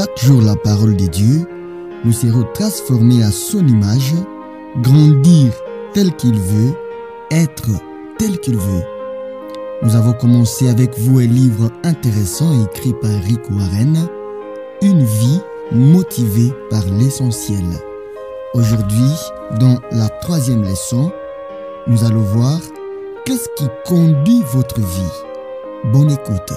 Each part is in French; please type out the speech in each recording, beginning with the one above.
chaque jour la parole de Dieu, nous serons transformés à son image, grandir tel qu'il veut, être tel qu'il veut. Nous avons commencé avec vous un livre intéressant écrit par Rick Warren, Une vie motivée par l'essentiel. Aujourd'hui, dans la troisième leçon, nous allons voir qu'est-ce qui conduit votre vie. Bonne écoute.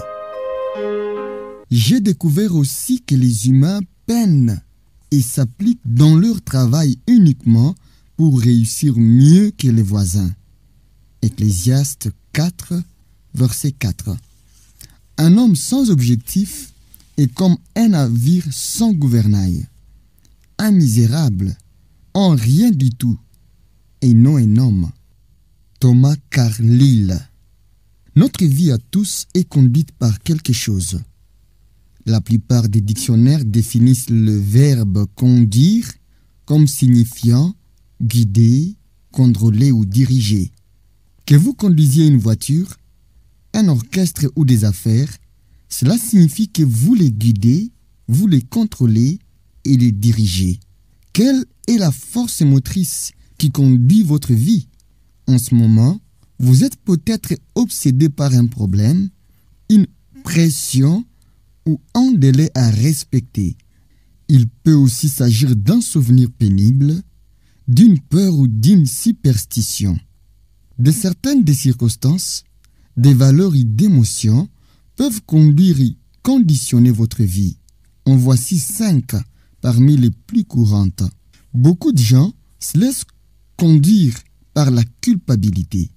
J'ai découvert aussi que les humains peinent et s'appliquent dans leur travail uniquement pour réussir mieux que les voisins. Ecclésiaste 4, verset 4. Un homme sans objectif est comme un navire sans gouvernail. Un misérable, en rien du tout, et non un homme. Thomas Carlyle. Notre vie à tous est conduite par quelque chose. La plupart des dictionnaires définissent le verbe conduire comme signifiant guider, contrôler ou diriger. Que vous conduisiez une voiture, un orchestre ou des affaires, cela signifie que vous les guidez, vous les contrôlez et les dirigez. Quelle est la force motrice qui conduit votre vie? En ce moment, vous êtes peut-être obsédé par un problème, une pression ou un délai à respecter. Il peut aussi s'agir d'un souvenir pénible, d'une peur ou d'une superstition. De certaines des circonstances, des valeurs et d'émotions peuvent conduire et conditionner votre vie. En voici cinq parmi les plus courantes. Beaucoup de gens se laissent conduire par la culpabilité.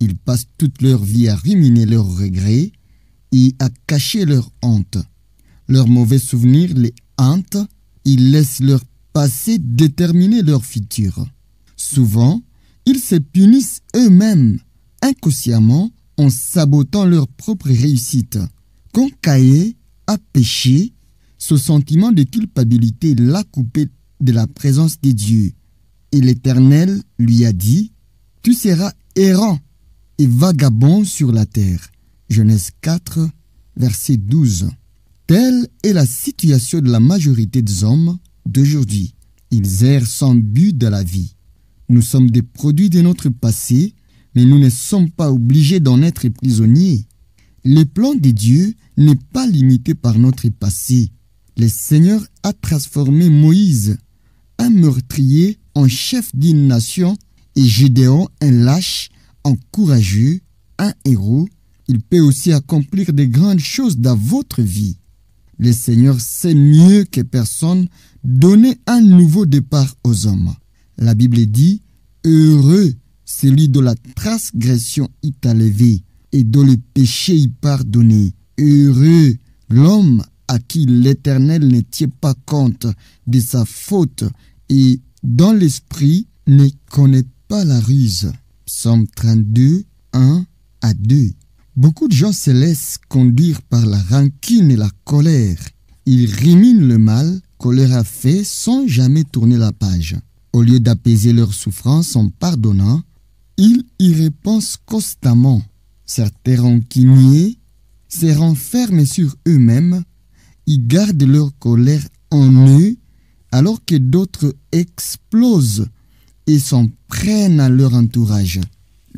Ils passent toute leur vie à ruminer leurs regrets et à cacher leur honte. Leurs mauvais souvenirs les hantent, ils laissent leur passé déterminer leur futur. Souvent, ils se punissent eux-mêmes inconsciemment en sabotant leur propre réussite. Quand Caïn a péché, ce sentiment de culpabilité l'a coupé de la présence de Dieu. Et l'Éternel lui a dit, Tu seras errant et vagabond sur la terre. Genèse 4, verset 12. Telle est la situation de la majorité des hommes d'aujourd'hui. Ils errent sans but de la vie. Nous sommes des produits de notre passé, mais nous ne sommes pas obligés d'en être prisonniers. Le plan de Dieu n'est pas limité par notre passé. Le Seigneur a transformé Moïse, un meurtrier, en chef d'une nation, et Gédéon, un lâche, en courageux, un héros. Il peut aussi accomplir de grandes choses dans votre vie. Le Seigneur sait mieux que personne donner un nouveau départ aux hommes. La Bible dit, Heureux celui dont la transgression est enlevée et dont le péché est pardonné. Heureux l'homme à qui l'Éternel ne tient pas compte de sa faute et dont l'esprit ne connaît pas la ruse. Psaume 32, 1 à 2. Beaucoup de gens se laissent conduire par la rancune et la colère. Ils ruminent le mal qu'on leur a fait sans jamais tourner la page. Au lieu d'apaiser leur souffrance en pardonnant, ils y repensent constamment. Certains rancuniers se renferment sur eux-mêmes, ils gardent leur colère en eux, alors que d'autres explosent et s'en prennent à leur entourage.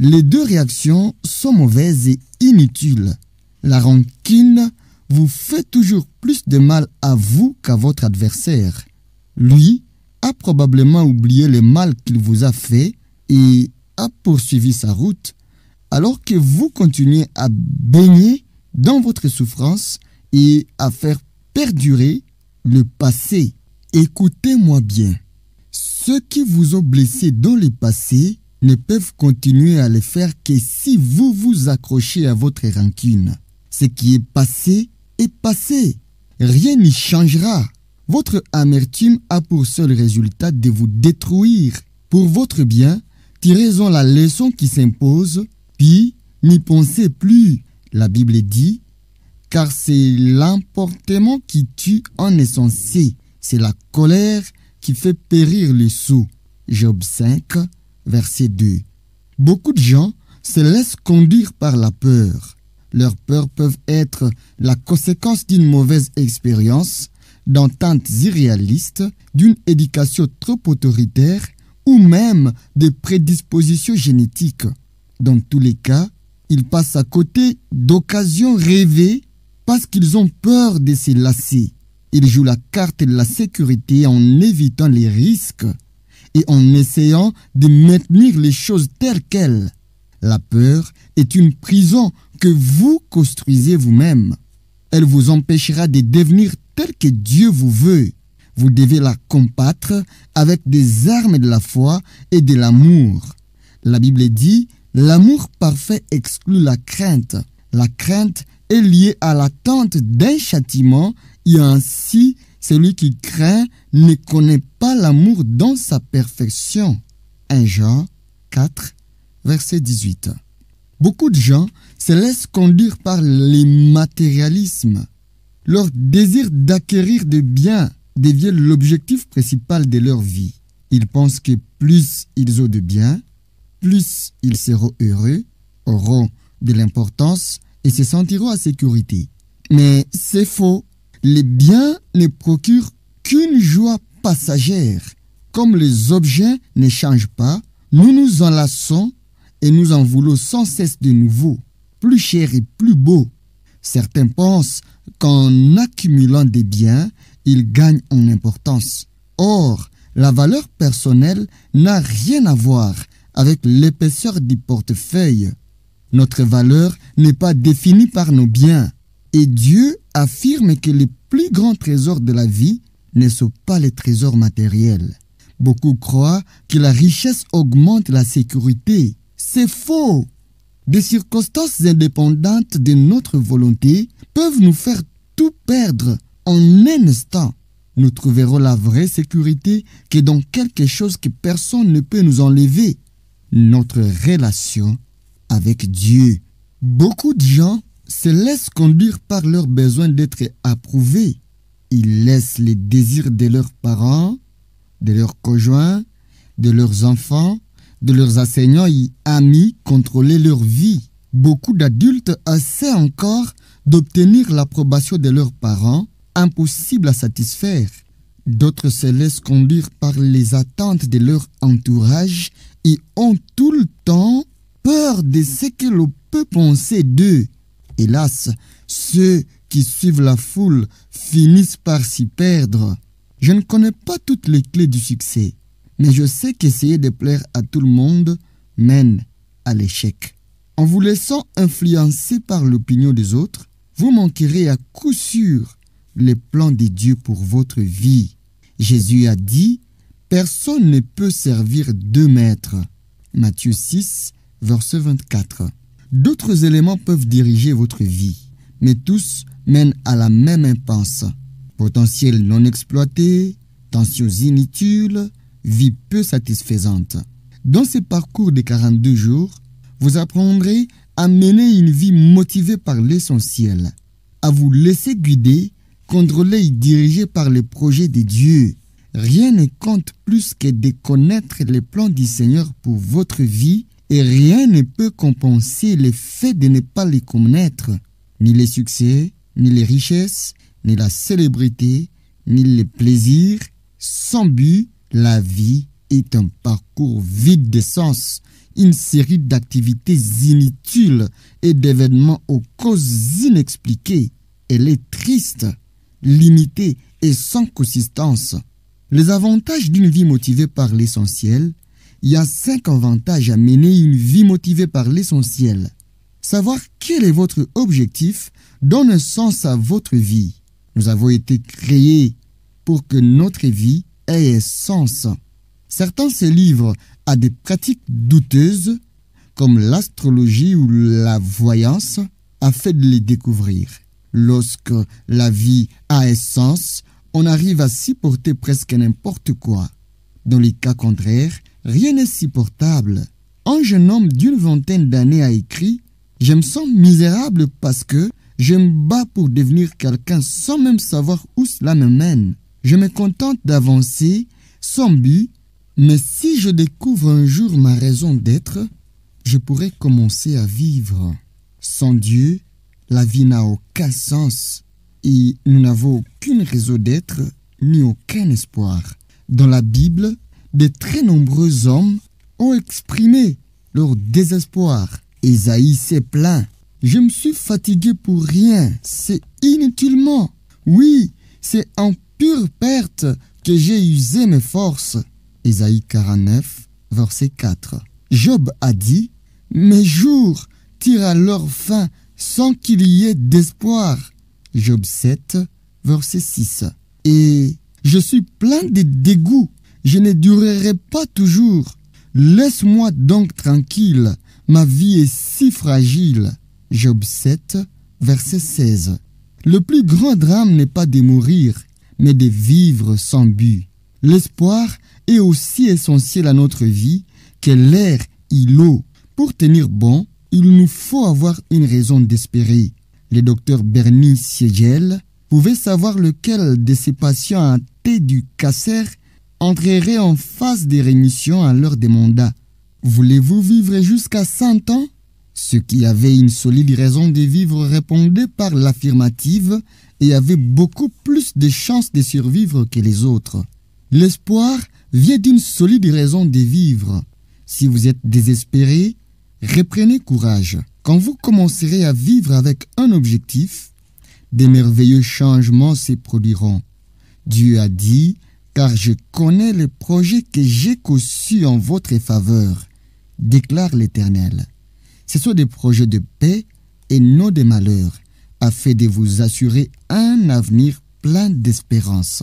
Les deux réactions sont mauvaises et inutiles. La rancune vous fait toujours plus de mal à vous qu'à votre adversaire. Lui a probablement oublié le mal qu'il vous a fait et a poursuivi sa route, alors que vous continuez à baigner dans votre souffrance et à faire perdurer le passé. Écoutez-moi bien. Ceux qui vous ont blessé dans le passé ne peuvent continuer à le faire que si vous vous accrochez à votre rancune. Ce qui est passé est passé. Rien n'y changera. Votre amertume a pour seul résultat de vous détruire. Pour votre bien, tirez-en la leçon qui s'impose, puis n'y pensez plus. La Bible dit, car c'est l'emportement qui tue en essentiel. C'est la colère qui fait périr les sous. Job 5, verset 2. Beaucoup de gens se laissent conduire par la peur. Leurs peurs peuvent être la conséquence d'une mauvaise expérience, d'ententes irréalistes, d'une éducation trop autoritaire ou même des prédispositions génétiques. Dans tous les cas, ils passent à côté d'occasions rêvées parce qu'ils ont peur de se lasser. Ils jouent la carte de la sécurité en évitant les risques et en essayant de maintenir les choses telles quelles. La peur est une prison que vous construisez vous-même. Elle vous empêchera de devenir tel que Dieu vous veut. Vous devez la combattre avec des armes de la foi et de l'amour. La Bible dit, l'amour parfait exclut la crainte. La crainte est liée à l'attente d'un châtiment et ainsi celui qui craint ne connaît pas l'amour dans sa perfection. 1 Jean 4, verset 18. Beaucoup de gens se laissent conduire par les matérialismes. Leur désir d'acquérir des biens devient l'objectif principal de leur vie. Ils pensent que plus ils ont de biens, plus ils seront heureux, auront de l'importance et se sentiront en sécurité. Mais c'est faux. Les biens ne procurent qu'une joie passagère. Comme les objets ne changent pas, nous nous enlaçons et nous en voulons sans cesse de nouveau, plus cher et plus beau. Certains pensent qu'en accumulant des biens, ils gagnent en importance. Or, la valeur personnelle n'a rien à voir avec l'épaisseur du portefeuille. Notre valeur n'est pas définie par nos biens. Et Dieu affirme que les plus grands trésors de la vie ne sont pas les trésors matériels. Beaucoup croient que la richesse augmente la sécurité. C'est faux. Des circonstances indépendantes de notre volonté peuvent nous faire tout perdre en un instant. Nous trouverons la vraie sécurité que dans quelque chose que personne ne peut nous enlever. Notre relation avec Dieu. Beaucoup de gens se laissent conduire par leur besoin d'être approuvés. Ils laissent les désirs de leurs parents, de leurs conjoints, de leurs enfants, de leurs enseignants et amis contrôler leur vie. Beaucoup d'adultes essaient encore d'obtenir l'approbation de leurs parents, impossible à satisfaire. D'autres se laissent conduire par les attentes de leur entourage et ont tout le temps peur de ce que l'on peut penser d'eux. Hélas, ceux qui suivent la foule finissent par s'y perdre. Je ne connais pas toutes les clés du succès, mais je sais qu'essayer de plaire à tout le monde mène à l'échec. En vous laissant influencer par l'opinion des autres, vous manquerez à coup sûr les plans de Dieu pour votre vie. Jésus a dit, Personne ne peut servir deux maîtres. Matthieu 6, verset 24. D'autres éléments peuvent diriger votre vie, mais tous mènent à la même impasse. Potentiel non exploité, tensions inutiles, vie peu satisfaisante. Dans ce parcours de 42 jours, vous apprendrez à mener une vie motivée par l'essentiel, à vous laisser guider, contrôler et diriger par les projets de Dieu. Rien ne compte plus que de connaître les plans du Seigneur pour votre vie et rien ne peut compenser le fait de ne pas les connaître, ni les succès, ni les richesses, ni la célébrité, ni les plaisirs. Sans but, la vie est un parcours vide de sens, une série d'activités inutiles et d'événements aux causes inexpliquées. Elle est triste, limitée et sans consistance. Les avantages d'une vie motivée par l'essentiel il y a cinq avantages à mener une vie motivée par l'essentiel. Savoir quel est votre objectif donne un sens à votre vie. Nous avons été créés pour que notre vie ait un sens. Certains se livrent à des pratiques douteuses comme l'astrologie ou la voyance afin de les découvrir. Lorsque la vie a un sens, on arrive à s'y porter presque n'importe quoi. Dans les cas contraires, Rien n'est supportable. Un jeune homme d'une vingtaine d'années a écrit Je me sens misérable parce que je me bats pour devenir quelqu'un sans même savoir où cela me mène. Je me contente d'avancer sans but, mais si je découvre un jour ma raison d'être, je pourrais commencer à vivre. Sans Dieu, la vie n'a aucun sens et nous n'avons aucune raison d'être ni aucun espoir. Dans la Bible, de très nombreux hommes ont exprimé leur désespoir. Esaïe s'est plaint. Je me suis fatigué pour rien, c'est inutilement. Oui, c'est en pure perte que j'ai usé mes forces. Esaïe 49, verset 4. Job a dit, Mes jours tirent à leur fin sans qu'il y ait d'espoir. Job 7, verset 6. Et je suis plein de dégoût, je ne durerai pas toujours. Laisse-moi donc tranquille, ma vie est si fragile. Job 7, verset 16. Le plus grand drame n'est pas de mourir, mais de vivre sans but. L'espoir est aussi essentiel à notre vie que l'air et l'eau. Pour tenir bon, il nous faut avoir une raison d'espérer. Le docteur Bernie Siegel pouvait savoir lequel de ses patients atteints du entrerait en phase de rémission à l'heure des mandats. Voulez-vous vivre jusqu'à 100 ans? Ceux qui avaient une solide raison de vivre répondaient par l'affirmative et avaient beaucoup plus de chances de survivre que les autres. L'espoir vient d'une solide raison de vivre. Si vous êtes désespéré, reprenez courage. Quand vous commencerez à vivre avec un objectif, des merveilleux changements se produiront. Dieu a dit, car je connais les projets que j'ai conçus en votre faveur, déclare l'Éternel. Ce sont des projets de paix et non de malheur, afin de vous assurer un avenir plein d'espérance.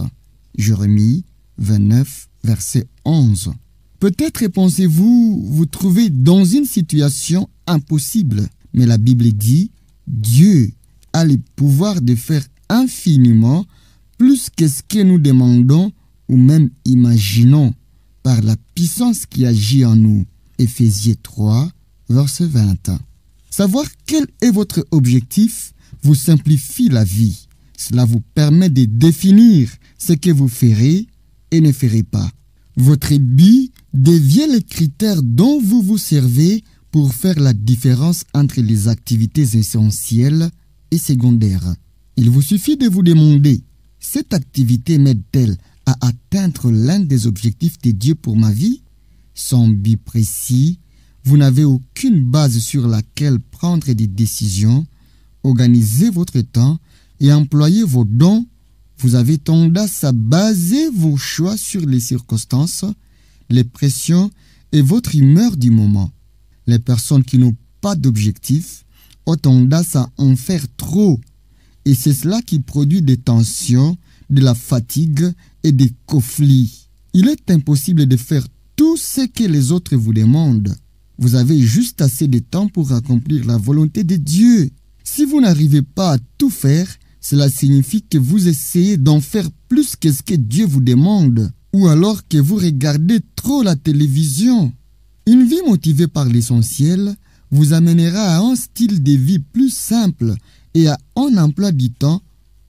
Jérémie 29, verset 11. Peut-être pensez-vous vous trouver dans une situation impossible, mais la Bible dit, Dieu a le pouvoir de faire infiniment plus que ce que nous demandons ou même imaginons par la puissance qui agit en nous. Éphésiens 3, verset 20. Savoir quel est votre objectif vous simplifie la vie. Cela vous permet de définir ce que vous ferez et ne ferez pas. Votre but devient le critère dont vous vous servez pour faire la différence entre les activités essentielles et secondaires. Il vous suffit de vous demander, cette activité m'aide-t-elle à atteindre l'un des objectifs de Dieu pour ma vie Sans but précis, vous n'avez aucune base sur laquelle prendre des décisions, organiser votre temps et employer vos dons. Vous avez tendance à baser vos choix sur les circonstances, les pressions et votre humeur du moment. Les personnes qui n'ont pas d'objectif ont tendance à en faire trop. Et c'est cela qui produit des tensions, de la fatigue et des conflits. Il est impossible de faire tout ce que les autres vous demandent. Vous avez juste assez de temps pour accomplir la volonté de Dieu. Si vous n'arrivez pas à tout faire, cela signifie que vous essayez d'en faire plus que ce que Dieu vous demande, ou alors que vous regardez trop la télévision. Une vie motivée par l'essentiel vous amènera à un style de vie plus simple et à un emploi du temps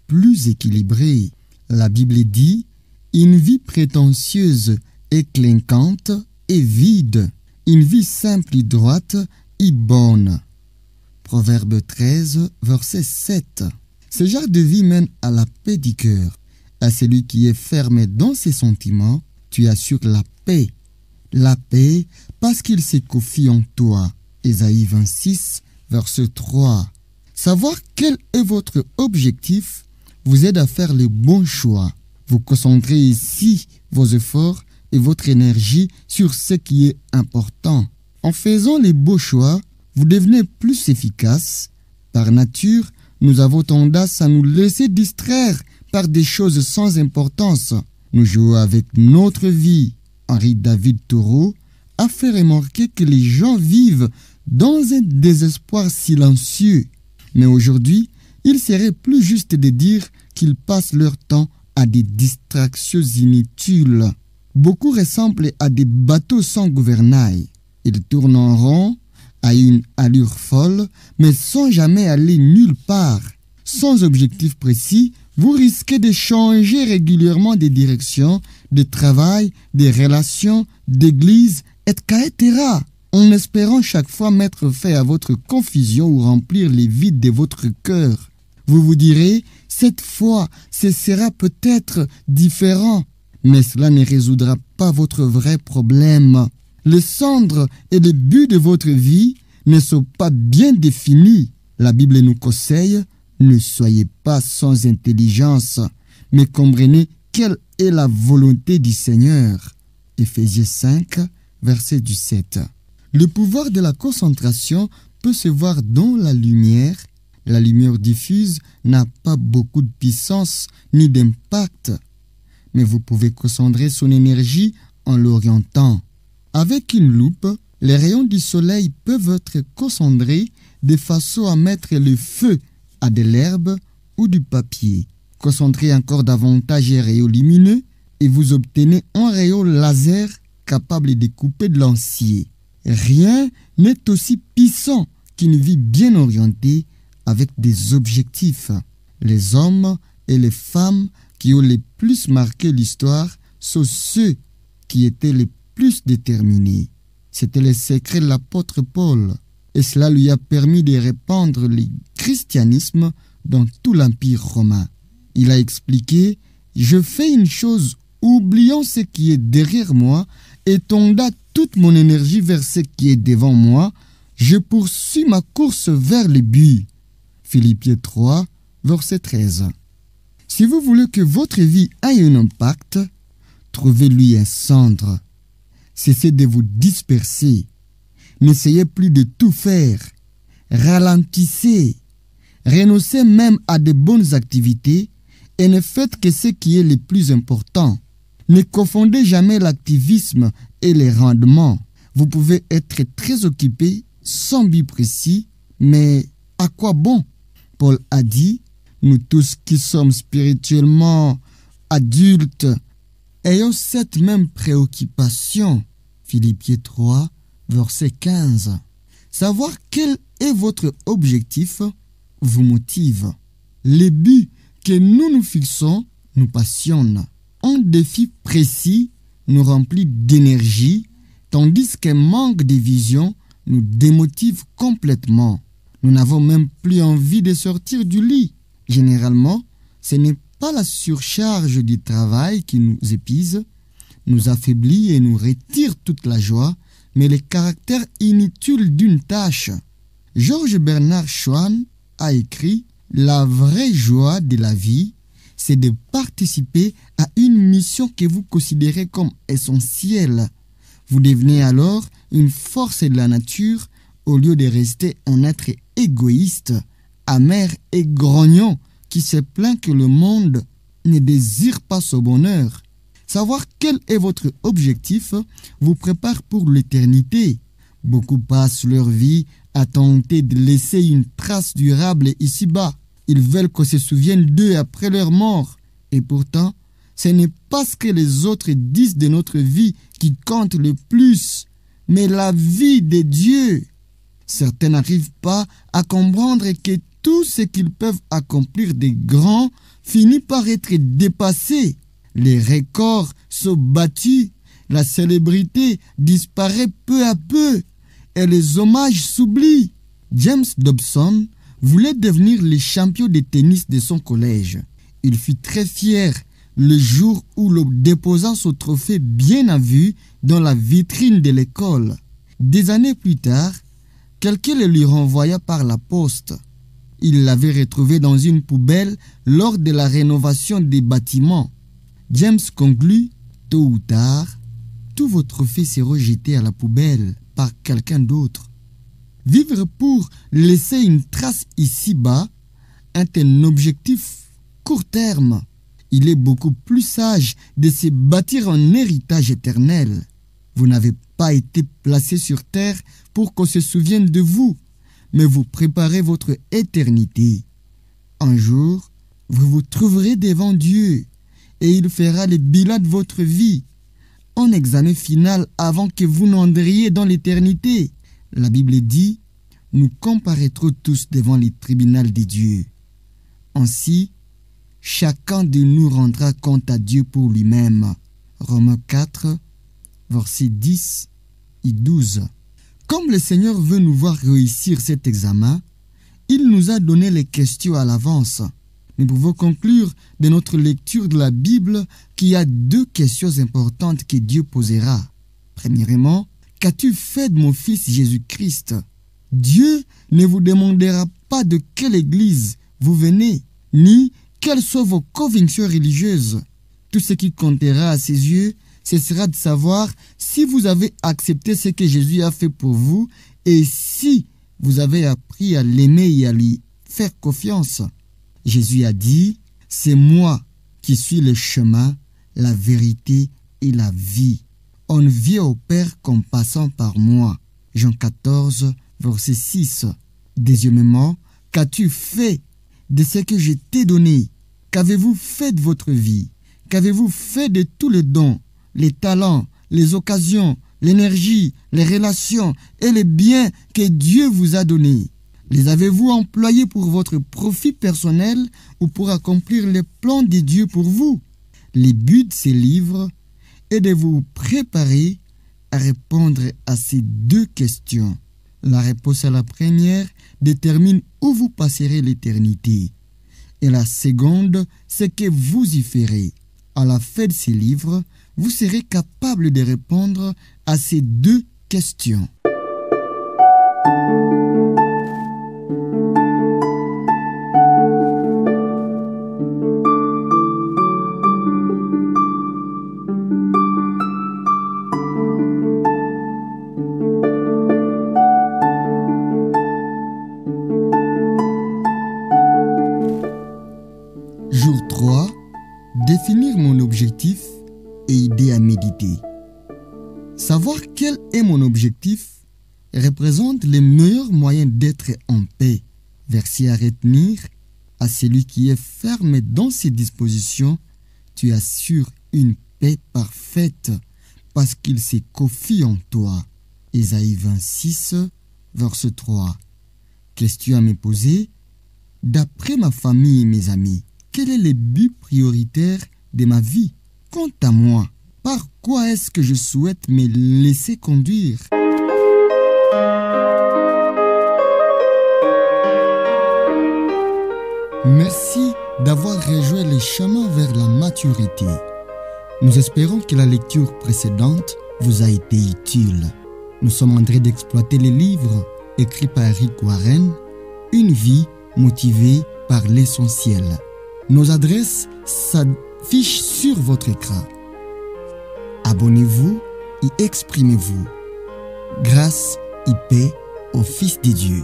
plus équilibré. La Bible dit, une vie prétentieuse et clinquante et vide, une vie simple et droite et bonne. Proverbe 13, verset 7. Ce genre de vie mène à la paix du cœur. À celui qui est fermé dans ses sentiments, tu assures la paix. La paix parce qu'il se confie en toi. Ésaïe 26, verset 3. Savoir quel est votre objectif vous aide à faire les bons choix. Vous concentrez ici vos efforts et votre énergie sur ce qui est important. En faisant les beaux choix, vous devenez plus efficace. Par nature, nous avons tendance à nous laisser distraire par des choses sans importance. Nous jouons avec notre vie. Henri David Thoreau a fait remarquer que les gens vivent dans un désespoir silencieux. Mais aujourd'hui, il serait plus juste de dire qu'ils passent leur temps à des distractions inutiles. Beaucoup ressemblent à des bateaux sans gouvernail. Ils tournent en rond à une allure folle, mais sans jamais aller nulle part. Sans objectif précis, vous risquez de changer régulièrement de direction, de travail, de relations, d'église, etc. en espérant chaque fois mettre fin à votre confusion ou remplir les vides de votre cœur. Vous vous direz, cette fois, ce sera peut-être différent, mais cela ne résoudra pas votre vrai problème. Le centre et le but de votre vie ne sont pas bien définis. La Bible nous conseille, ne soyez pas sans intelligence, mais comprenez quelle est la volonté du Seigneur. Éphésiens 5, verset 17. Le pouvoir de la concentration peut se voir dans la lumière. La lumière diffuse n'a pas beaucoup de puissance ni d'impact, mais vous pouvez concentrer son énergie en l'orientant. Avec une loupe, les rayons du soleil peuvent être concentrés de façon à mettre le feu à de l'herbe ou du papier. Concentrez encore davantage les rayons lumineux et vous obtenez un rayon laser capable de couper de l'acier. Rien n'est aussi puissant qu'une vie bien orientée avec des objectifs. Les hommes et les femmes qui ont le plus marqué l'histoire sont ceux qui étaient les plus déterminés. C'était le secret de l'apôtre Paul, et cela lui a permis de répandre le christianisme dans tout l'Empire romain. Il a expliqué, je fais une chose, oubliant ce qui est derrière moi, et tendant toute mon énergie vers ce qui est devant moi, je poursuis ma course vers le but. Philippiens 3, verset 13. Si vous voulez que votre vie ait un impact, trouvez-lui un centre. Cessez de vous disperser. N'essayez plus de tout faire. Ralentissez. Renoncez même à de bonnes activités et ne faites que ce qui est le plus important. Ne confondez jamais l'activisme et les rendements. Vous pouvez être très occupé sans but précis, mais à quoi bon? Paul a dit, nous tous qui sommes spirituellement adultes, ayons cette même préoccupation. Philippiens 3, verset 15. Savoir quel est votre objectif vous motive. Les buts que nous nous fixons nous passionnent. Un défi précis nous remplit d'énergie, tandis qu'un manque de vision nous démotive complètement. Nous n'avons même plus envie de sortir du lit. Généralement, ce n'est pas la surcharge du travail qui nous épuise, nous affaiblit et nous retire toute la joie, mais le caractère inutile d'une tâche. Georges Bernard Schwann a écrit La vraie joie de la vie, c'est de participer à une mission que vous considérez comme essentielle. Vous devenez alors une force de la nature au lieu de rester un être égoïste, amer et grognon qui se plaint que le monde ne désire pas son bonheur. Savoir quel est votre objectif vous prépare pour l'éternité. Beaucoup passent leur vie à tenter de laisser une trace durable ici-bas. Ils veulent qu'on se souvienne d'eux après leur mort. Et pourtant, ce n'est pas ce que les autres disent de notre vie qui compte le plus, mais la vie de Dieu. Certains n'arrivent pas à comprendre que tout ce qu'ils peuvent accomplir de grand finit par être dépassé. Les records sont battus, la célébrité disparaît peu à peu et les hommages s'oublient. James Dobson voulait devenir le champion de tennis de son collège. Il fut très fier le jour où le déposa son trophée bien à vue dans la vitrine de l'école. Des années plus tard, quelqu'un le lui renvoya par la poste. Il l'avait retrouvé dans une poubelle lors de la rénovation des bâtiments. James conclut, tôt ou tard, tous vos trophées seront jetés à la poubelle par quelqu'un d'autre. Vivre pour laisser une trace ici-bas est un objectif court terme. Il est beaucoup plus sage de se bâtir un héritage éternel. Vous n'avez pas été placé sur terre pour qu'on se souvienne de vous, mais vous préparez votre éternité. Un jour, vous vous trouverez devant Dieu et il fera le bilan de votre vie. Un examen final avant que vous n'entriez dans l'éternité. La Bible dit, nous comparaîtrons tous devant les tribunaux de Dieu. Ainsi, chacun de nous rendra compte à Dieu pour lui-même. Romains 4, versets 10 et 12. Comme le Seigneur veut nous voir réussir cet examen, il nous a donné les questions à l'avance. Nous pouvons conclure de notre lecture de la Bible qu'il y a deux questions importantes que Dieu posera. Premièrement, qu'as-tu fait de mon fils Jésus-Christ? Dieu ne vous demandera pas de quelle église vous venez, ni quelles sont vos convictions religieuses. Tout ce qui comptera à ses yeux, ce sera de savoir si vous avez accepté ce que Jésus a fait pour vous et si vous avez appris à l'aimer et à lui faire confiance. Jésus a dit, c'est moi qui suis le chemin, la vérité et la vie. On ne vient au Père qu'en passant par moi. Jean 14, verset 6. Deuxièmement, qu'as-tu fait de ce que je t'ai donné? Qu'avez-vous fait de votre vie? Qu'avez-vous fait de tous les dons, les talents, les occasions, l'énergie, les relations et les biens que Dieu vous a donnés Les avez-vous employés pour votre profit personnel ou pour accomplir les plans de Dieu pour vous? Le but de ces livres est de vous préparer à répondre à ces deux questions. La réponse à la première détermine où vous passerez l'éternité. Et la seconde, c'est que vous y ferez. À la fin de ces livres, vous serez capable de répondre à ces deux questions. Meilleur moyen d'être en paix. Verset à retenir, à celui qui est ferme dans ses dispositions, tu assures une paix parfaite parce qu'il s'est confié en toi. Ésaïe 26, verset 3. Question à me poser. D'après ma famille et mes amis, quel est le but prioritaire de ma vie? Quant à moi, par quoi est-ce que je souhaite me laisser conduire? Merci d'avoir rejoint les chemins vers la maturité. Nous espérons que la lecture précédente vous a été utile. Nous sommes en train d'exploiter les livres écrits par Rick Warren, Une vie motivée par l'essentiel. Nos adresses s'affichent sur votre écran. Abonnez-vous et exprimez-vous. Grâce et paix au Fils de Dieu.